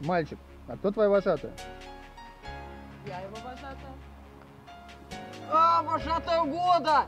мальчик. А кто твоя вожатая? Я его вожатая. А, вожатая года!